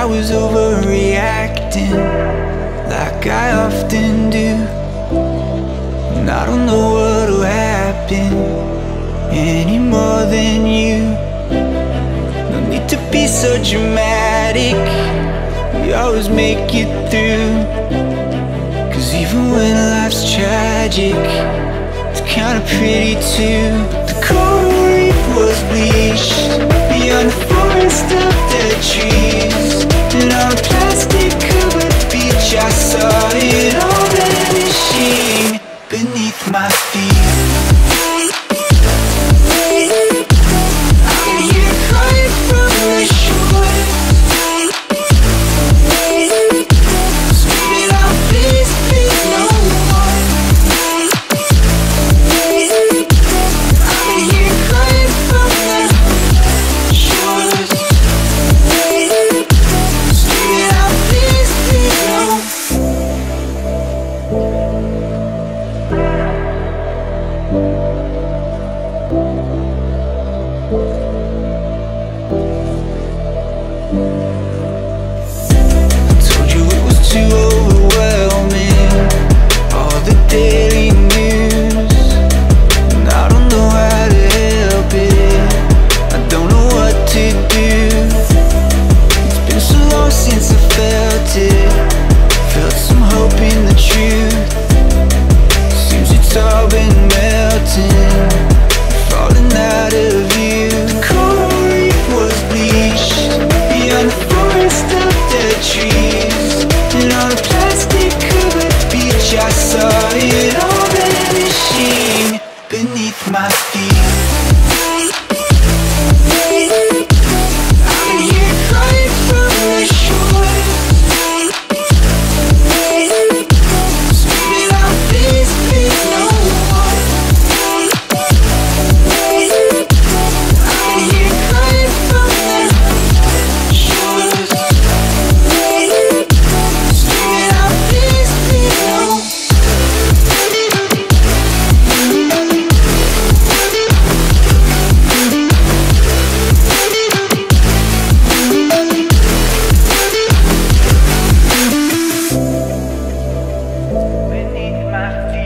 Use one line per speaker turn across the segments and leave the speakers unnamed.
I was overreacting Like I often do. And I don't know what'll happen Any more than you. No need to be so dramatic We always make it through. Cause even when life's tragic It's kinda pretty too. The coral reef was bleached Beyond the forest of dead trees you plastic covered beach I saw it all vanishing Beneath my feet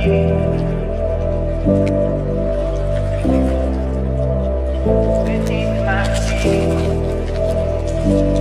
Thank you.